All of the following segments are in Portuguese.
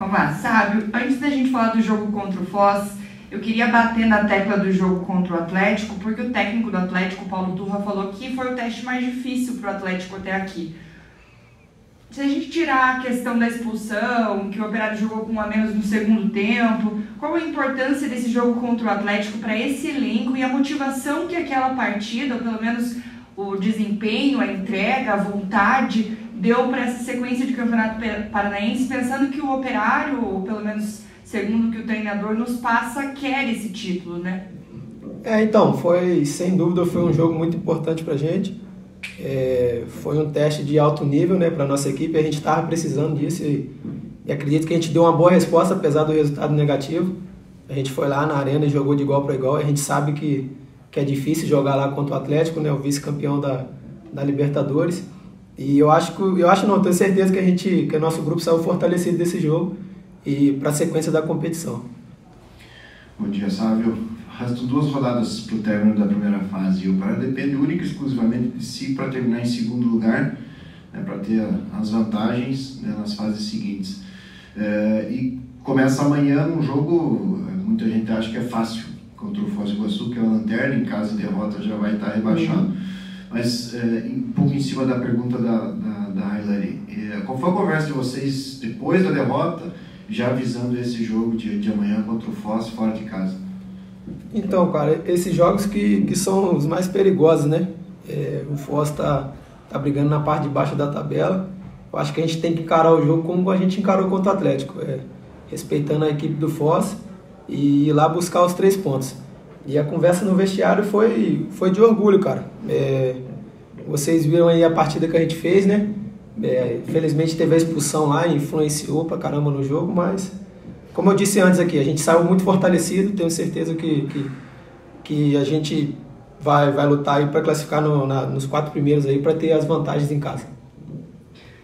Vamos lá, Sábio, antes da gente falar do jogo contra o Foz, eu queria bater na tecla do jogo contra o Atlético, porque o técnico do Atlético, Paulo Turra, falou que foi o teste mais difícil para o Atlético até aqui. Se a gente tirar a questão da expulsão, que o Operário jogou com um a menos no segundo tempo, qual a importância desse jogo contra o Atlético para esse elenco e a motivação que aquela partida, ou pelo menos o desempenho, a entrega, a vontade, deu para essa sequência de campeonato paranaense, pensando que o operário, ou pelo menos segundo que o treinador nos passa, quer esse título, né? É, então, foi, sem dúvida, foi um jogo muito importante para a gente. É, foi um teste de alto nível né, para a nossa equipe, a gente estava precisando disso e, e, acredito que a gente deu uma boa resposta, apesar do resultado negativo. A gente foi lá na arena e jogou de igual para igual, a gente sabe que, que é difícil jogar lá contra o Atlético, né, o vice-campeão da, da Libertadores. E eu acho que eu acho não, tenho certeza que a gente, que o nosso grupo saiu fortalecido desse jogo e para a sequência da competição. Bom dia, Sávio. Restam duas rodadas para o término da primeira fase e o Pará depende única e exclusivamente de si para terminar em segundo lugar, né, para ter as vantagens né, nas fases seguintes. É, e começa amanhã um jogo, muita gente acha que é fácil, contra o Foz do Iguaçu, que é a lanterna, em caso de derrota já vai estar rebaixado. Uhum. Mas é, um pouco em cima da pergunta da, da, da Hilary, é, qual foi a conversa de vocês depois da derrota, já visando esse jogo de, de amanhã contra o Foz fora de casa? Então, cara, esses jogos que, que são os mais perigosos, né? É, o Foz está tá brigando na parte de baixo da tabela. Eu acho que a gente tem que encarar o jogo como a gente encarou contra o Atlético, é, respeitando a equipe do Foz e ir lá buscar os três pontos. E a conversa no vestiário foi, foi de orgulho, cara. É, vocês viram aí a partida que a gente fez, né? É, infelizmente teve a expulsão lá, influenciou pra caramba no jogo, mas como eu disse antes aqui, a gente saiu muito fortalecido, tenho certeza que, que, que a gente vai, vai lutar para classificar no, na, nos quatro primeiros aí para ter as vantagens em casa.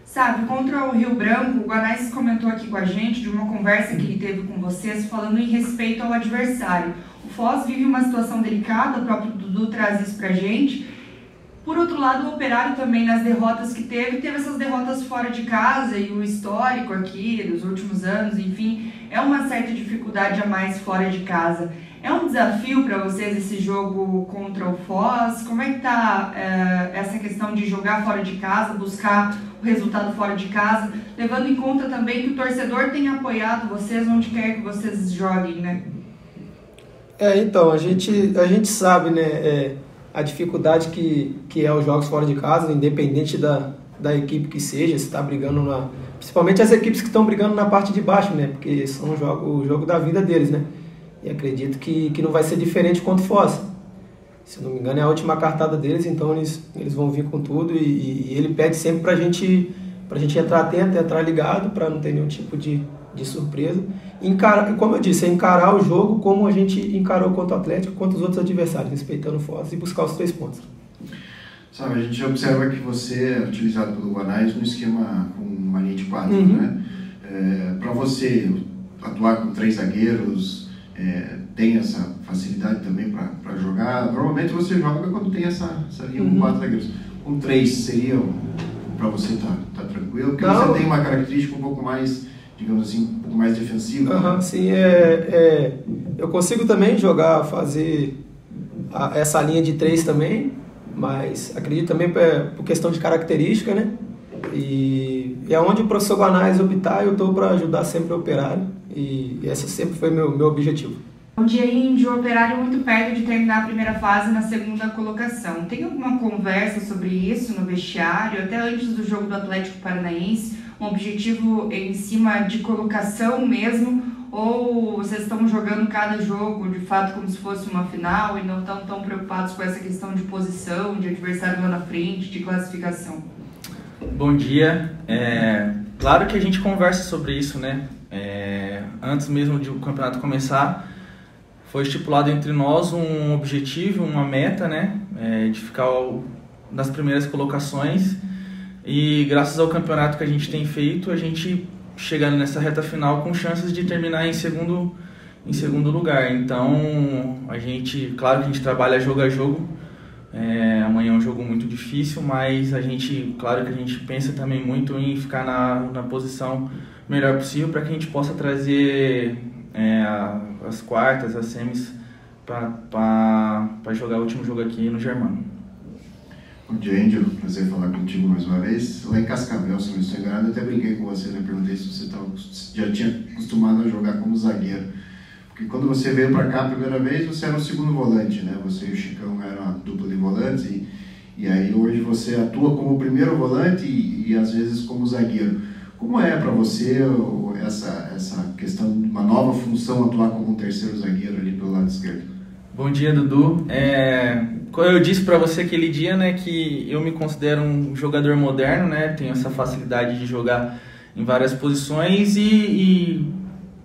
Sabe, contra o Rio Branco, o Guanais comentou aqui com a gente de uma conversa que ele teve com vocês falando em respeito ao adversário. Foz vive uma situação delicada, o próprio Dudu traz isso pra gente. Por outro lado, o Operário também, nas derrotas que teve, teve essas derrotas fora de casa e o histórico aqui dos últimos anos, enfim, é uma certa dificuldade a mais fora de casa. É um desafio para vocês esse jogo contra o Foz? Como é que tá é, essa questão de jogar fora de casa, buscar o resultado fora de casa, levando em conta também que o torcedor tem apoiado vocês onde quer que vocês joguem, né? É, então, a gente, a gente sabe, né, é, a dificuldade que, que é os jogos fora de casa, independente da, da equipe que seja, se está brigando na... Principalmente as equipes que estão brigando na parte de baixo, né, porque são o jogo, o jogo da vida deles, né. E acredito que, que não vai ser diferente contra o Foz. Se não me engano, é a última cartada deles, então eles, eles vão vir com tudo e, e ele pede sempre para gente, a gente entrar atento, entrar ligado, para não ter nenhum tipo de, de surpresa. Encarar, como eu disse, é encarar o jogo como a gente encarou contra o Atlético, contra os outros adversários, respeitando Foz e buscar os três pontos. Sabe, a gente observa que você é utilizado pelo Guanais no esquema com uma linha de quatro, uhum. né? É, Para você atuar com três zagueiros, é, tem essa facilidade também para jogar? Normalmente você joga quando tem essa, essa linha uhum. com quatro zagueiros. Com três seria para você tá, tá tranquilo? Porque Não. você tem uma característica um pouco mais digamos assim, um pouco mais defensiva. Uhum, sim, é, é, eu consigo também jogar, fazer a, essa linha de três também, mas acredito também por, por questão de característica, né? E, e aonde o professor Guanais optar, eu estou para ajudar sempre o operário e esse sempre foi meu, meu objetivo. Um dia índio, o operário muito perto de terminar a primeira fase na segunda colocação. Tem alguma conversa sobre isso no vestiário, até antes do jogo do Atlético Paranaense? Um objetivo em cima de colocação mesmo? Ou vocês estão jogando cada jogo de fato como se fosse uma final e não estão tão preocupados com essa questão de posição, de adversário lá na frente, de classificação? Bom dia. É, claro que a gente conversa sobre isso, né? É, antes mesmo de o campeonato começar, foi estipulado entre nós um objetivo, uma meta, né? É, de ficar nas primeiras colocações e graças ao campeonato que a gente tem feito, a gente chegando nessa reta final com chances de terminar em segundo, em segundo lugar. Então, a gente, claro que a gente trabalha jogo a jogo. É, amanhã é um jogo muito difícil, mas a gente, claro que a gente pensa também muito em ficar na, na posição melhor possível para que a gente possa trazer é, as quartas, as semis para jogar o último jogo aqui no Germano. Dia, Angel. Prazer falar contigo mais uma vez. Lá em Cascavel, se não estou enganado, eu até brinquei com você, né? Perguntei se você tava, já tinha acostumado a jogar como zagueiro. Porque quando você veio para cá a primeira vez, você era o segundo volante, né? Você e o Chicão eram uma dupla de volantes e, e aí hoje você atua como primeiro volante e, e às vezes como zagueiro. Como é para você essa, essa questão de uma nova função atuar como um terceiro zagueiro ali pelo lado esquerdo? Bom dia, Dudu. É, eu disse para você aquele dia, né, que eu me considero um jogador moderno, né, tenho essa facilidade de jogar em várias posições e, e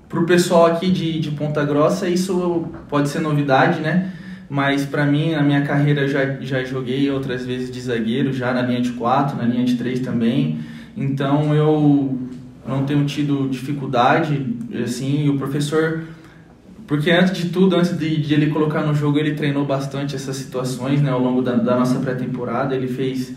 para o pessoal aqui de, de Ponta Grossa isso pode ser novidade, né? Mas para mim, na minha carreira, já, já joguei outras vezes de zagueiro, já na linha de 4, na linha de 3 também. Então eu não tenho tido dificuldade, assim, e o professor porque antes de tudo, antes de, de, ele colocar no jogo, ele treinou bastante essas situações, né, ao longo da, da nossa pré-temporada, ele fez,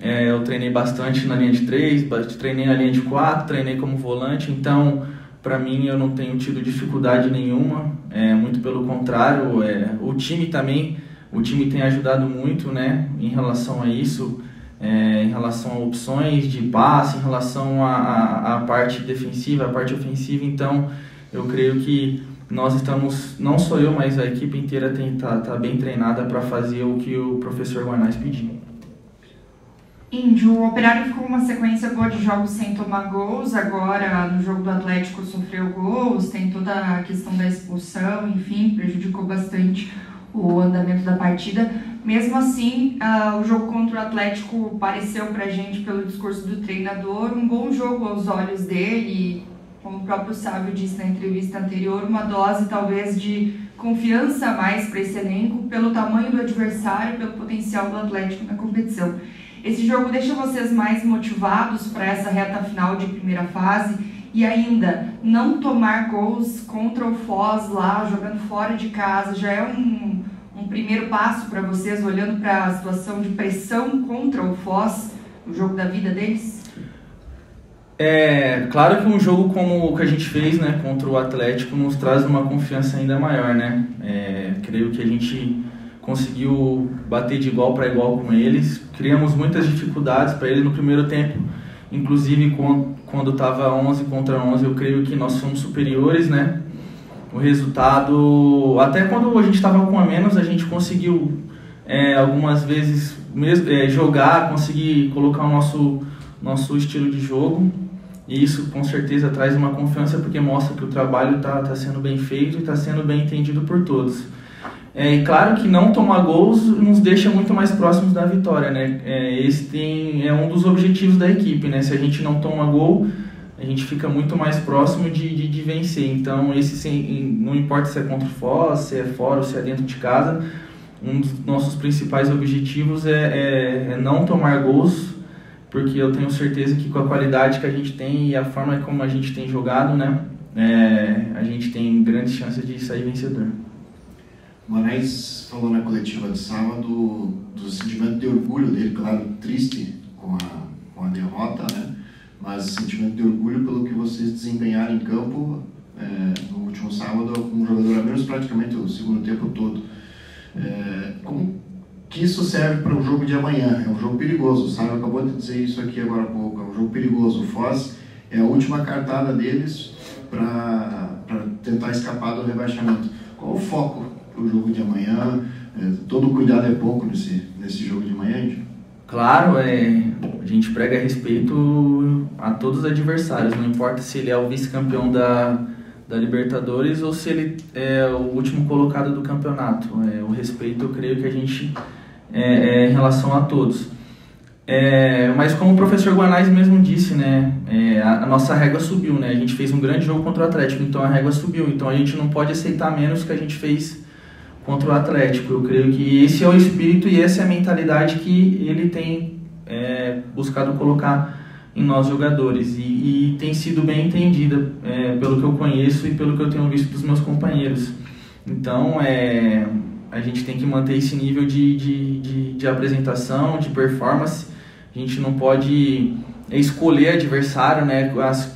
é, eu treinei bastante na linha de 3, treinei na linha de 4, treinei como volante, então, para mim, eu não tenho tido dificuldade nenhuma, é, muito pelo contrário, é, o time também, o time tem ajudado muito, né, em relação a isso, é, em relação a opções de passe, em relação à parte defensiva, a parte ofensiva. Então, eu creio que nós estamos, não só eu, mas a equipe inteira está tá bem treinada para fazer o que o professor Guanais pediu. Índio, o Operário ficou uma sequência boa de jogos sem tomar gols, agora no jogo do Atlético sofreu gols, tem toda a questão da expulsão, enfim, prejudicou bastante o andamento da partida. Mesmo assim, uh, o jogo contra o Atlético pareceu para a gente, pelo discurso do treinador, um bom jogo aos olhos dele. Como o próprio Sábio disse na entrevista anterior, uma dose talvez de confiança a mais para esse elenco, pelo tamanho do adversário, pelo potencial do Atlético na competição. Esse jogo deixa vocês mais motivados para essa reta final de primeira fase e ainda não tomar gols contra o Foz lá, jogando fora de casa, já é um um primeiro passo para vocês, olhando para a situação de pressão contra o Foz, o jogo da vida deles? É, claro que um jogo como o que a gente fez, né, contra o Atlético nos traz uma confiança ainda maior, né? É, creio que a gente conseguiu bater de igual para igual com eles. Criamos muitas dificuldades para eles no primeiro tempo, inclusive quando estava 11 contra 11, eu creio que nós fomos superiores, né? o resultado. Até quando a gente estava com a menos, a gente conseguiu é, algumas vezes mesmo, é, jogar, conseguir colocar o nosso, nosso estilo de jogo. E isso com certeza traz uma confiança porque mostra que o trabalho está tá sendo bem feito e está sendo bem entendido por todos. É, e claro que não tomar gols nos deixa muito mais próximos da vitória, né? É, esse tem, é um dos objetivos da equipe, né? Se a gente não toma gol, a gente fica muito mais próximo de, de, de vencer. Então, esse não importa se é contra o Foz, se é fora ou se é dentro de casa, um dos nossos principais objetivos é, é, é, não tomar gols, porque eu tenho certeza que com a qualidade que a gente tem e a forma como a gente tem jogado, né, é, a gente tem grandes chances de sair vencedor. Moraes falou na coletiva de sábado do sentimento de orgulho dele, claro, triste com a, com a derrota, né? mas sentimento de orgulho pelo que vocês desempenharam em campo é, no último sábado com um jogador a menos praticamente o segundo tempo todo. É, como que isso serve para o jogo de amanhã? É um jogo perigoso, o Sábio acabou de dizer isso aqui agora há pouco, é um jogo perigoso. O Foz é a última cartada deles para tentar escapar do rebaixamento. Qual o foco para o jogo de amanhã? É, todo cuidado é pouco nesse, nesse jogo de amanhã, gente? Claro, é, a gente prega respeito a todos os adversários, não importa se ele é o vice-campeão da, da Libertadores ou se ele é o último colocado do campeonato. É, o respeito eu creio que a gente é, é em relação a todos. É, mas como o professor Guanais mesmo disse, né, é, a, a, nossa régua subiu, né, a gente fez um grande jogo contra o Atlético, então a régua subiu, então a gente não pode aceitar menos que a gente fez contra o Atlético. Eu creio que esse é o espírito e essa é a mentalidade que ele tem é, buscado colocar em nós jogadores e, e tem sido bem entendida é, pelo que eu conheço e pelo que eu tenho visto dos meus companheiros. Então, é, a gente tem que manter esse nível de, de, de, de apresentação, de performance. A gente não pode escolher adversário, né?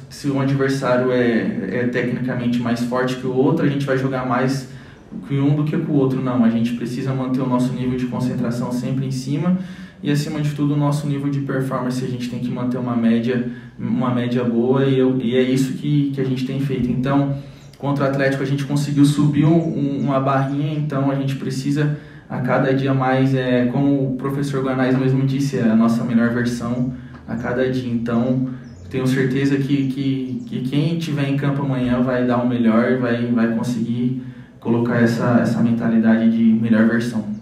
Se um adversário é, é tecnicamente mais forte que o outro, a gente vai jogar mais que um do que com o outro. Não, a gente precisa manter o nosso nível de concentração sempre em cima e acima de tudo o nosso nível de performance a gente tem que manter uma média uma média boa e, eu, e é isso que, que a gente tem feito então contra o Atlético a gente conseguiu subir um, uma barrinha então a gente precisa a cada dia mais é como o professor Guanais mesmo disse é a nossa melhor versão a cada dia. Então tenho certeza que, que, que quem tiver em campo amanhã vai dar o melhor vai vai conseguir colocar essa essa mentalidade de melhor versão